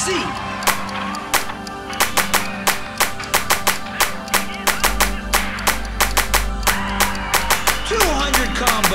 see. Two hundred combat.